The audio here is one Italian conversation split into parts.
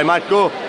I might go.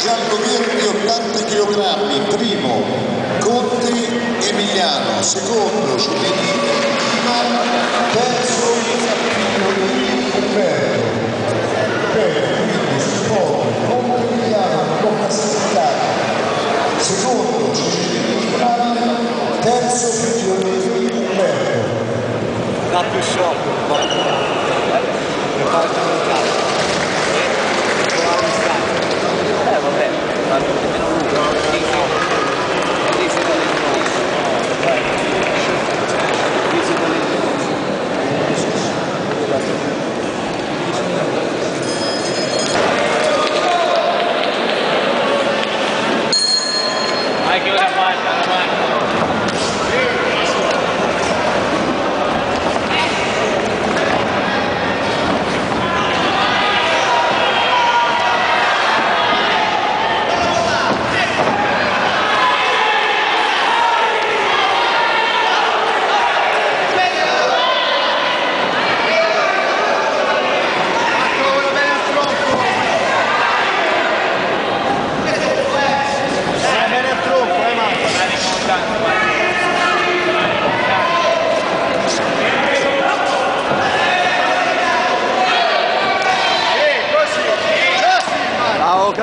Gianluverdi 80 kg, primo Conte Emiliano, secondo Giuliani, terzo Zappino Umberto.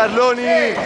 Carloni!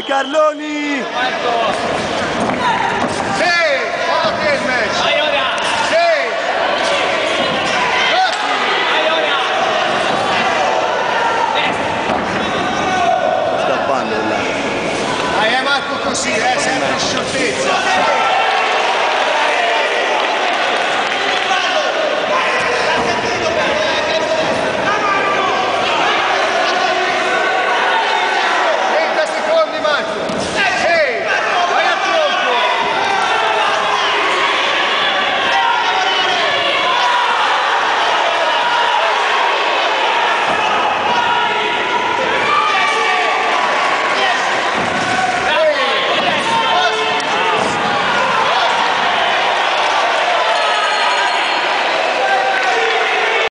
Vai Carloni! Sì! Scappando là. Hai eh, Marco così, eh, sempre scioltezza.